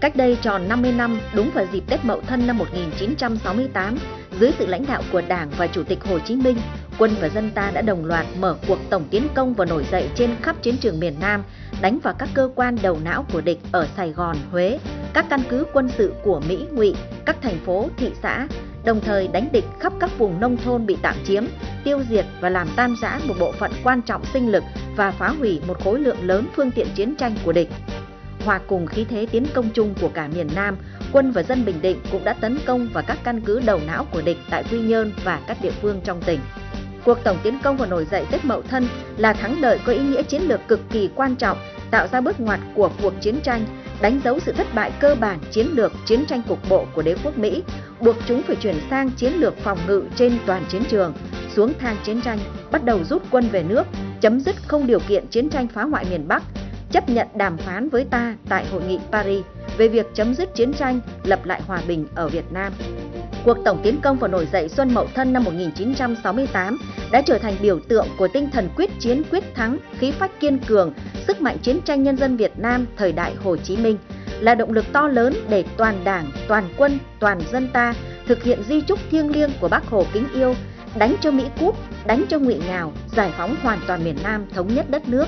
Cách đây tròn 50 năm, đúng vào dịp Tết Mậu Thân năm 1968, dưới sự lãnh đạo của Đảng và Chủ tịch Hồ Chí Minh, quân và dân ta đã đồng loạt mở cuộc tổng tiến công và nổi dậy trên khắp chiến trường miền Nam, đánh vào các cơ quan đầu não của địch ở Sài Gòn, Huế, các căn cứ quân sự của Mỹ, Ngụy, các thành phố, thị xã, đồng thời đánh địch khắp các vùng nông thôn bị tạm chiếm, tiêu diệt và làm tan rã một bộ phận quan trọng sinh lực và phá hủy một khối lượng lớn phương tiện chiến tranh của địch. Hòa cùng khí thế tiến công chung của cả miền Nam, quân và dân Bình Định cũng đã tấn công vào các căn cứ đầu não của địch tại Quy Nhơn và các địa phương trong tỉnh. Cuộc tổng tiến công và nổi dậy Tết Mậu Thân là thắng lợi có ý nghĩa chiến lược cực kỳ quan trọng, tạo ra bước ngoặt của cuộc chiến tranh, đánh dấu sự thất bại cơ bản chiến lược chiến tranh cục bộ của đế quốc Mỹ, buộc chúng phải chuyển sang chiến lược phòng ngự trên toàn chiến trường, xuống thang chiến tranh, bắt đầu rút quân về nước, chấm dứt không điều kiện chiến tranh phá hoại miền Bắc, chấp nhận đàm phán với ta tại hội nghị Paris về việc chấm dứt chiến tranh, lập lại hòa bình ở Việt Nam. Cuộc tổng tiến công và nổi dậy Xuân Mậu Thân năm 1968 đã trở thành biểu tượng của tinh thần quyết chiến quyết thắng, khí phách kiên cường, sức mạnh chiến tranh nhân dân Việt Nam thời đại Hồ Chí Minh, là động lực to lớn để toàn Đảng, toàn quân, toàn dân ta thực hiện di trúc thiêng liêng của Bác Hồ kính yêu, đánh cho Mỹ cút, đánh cho Ngụy Ngào, giải phóng hoàn toàn miền Nam thống nhất đất nước.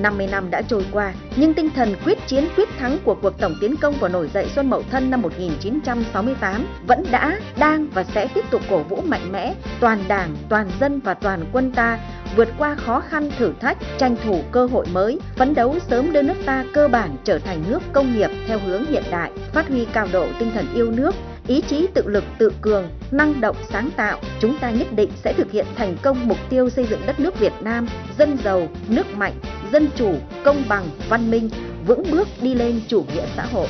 50 năm đã trôi qua, nhưng tinh thần quyết chiến quyết thắng của cuộc tổng tiến công và nổi dậy Xuân Mậu Thân năm 1968 vẫn đã, đang và sẽ tiếp tục cổ vũ mạnh mẽ toàn Đảng, toàn dân và toàn quân ta vượt qua khó khăn thử thách, tranh thủ cơ hội mới, phấn đấu sớm đưa nước ta cơ bản trở thành nước công nghiệp theo hướng hiện đại, phát huy cao độ tinh thần yêu nước, ý chí tự lực tự cường, năng động sáng tạo, chúng ta nhất định sẽ thực hiện thành công mục tiêu xây dựng đất nước Việt Nam dân giàu, nước mạnh, dân chủ, công bằng, văn minh, vững bước đi lên chủ nghĩa xã hội.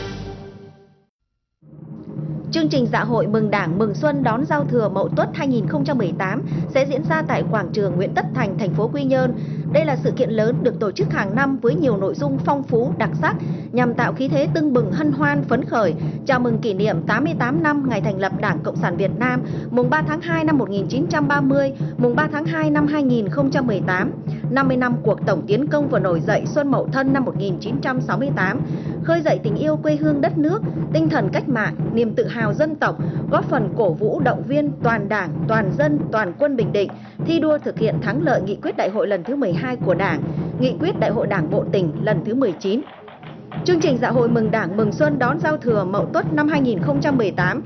Chương trình dạ hội mừng Đảng mừng Xuân đón giao thừa Mậu Tuất 2018 sẽ diễn ra tại quảng trường Nguyễn Tất Thành, thành phố Quy Nhơn. Đây là sự kiện lớn được tổ chức hàng năm với nhiều nội dung phong phú, đặc sắc nhằm tạo khí thế tưng bừng hân hoan phấn khởi, chào mừng kỷ niệm 88 năm ngày thành lập Đảng Cộng sản Việt Nam, mùng 3 tháng 2 năm 1930, mùng 3 tháng 2 năm 2018, 50 năm cuộc tổng tiến công và nổi dậy Xuân Mậu Thân năm 1968, khơi dậy tình yêu quê hương đất nước, tinh thần cách mạng, niềm tự hào dân tộc, góp phần cổ vũ động viên toàn Đảng, toàn dân, toàn quân Bình Định thi đua thực hiện thắng lợi nghị quyết đại hội lần thứ 12 của Đảng, nghị quyết đại hội Đảng bộ tỉnh lần thứ 19. Chương trình dạ hội mừng Đảng mừng Xuân đón giao thừa Mậu Tuất năm 2018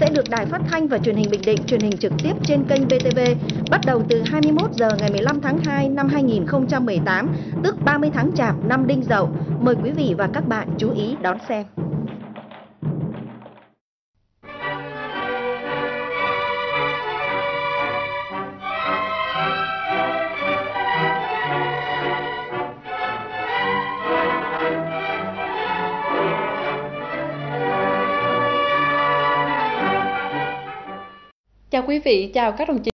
sẽ được Đài Phát thanh và Truyền hình Bình Định truyền hình trực tiếp trên kênh VTV bắt đầu từ 21 giờ ngày 15 tháng 2 năm 2018, tức 30 tháng Chạp năm Đinh Dậu. Mời quý vị và các bạn chú ý đón xem. Chào quý vị, chào các đồng chí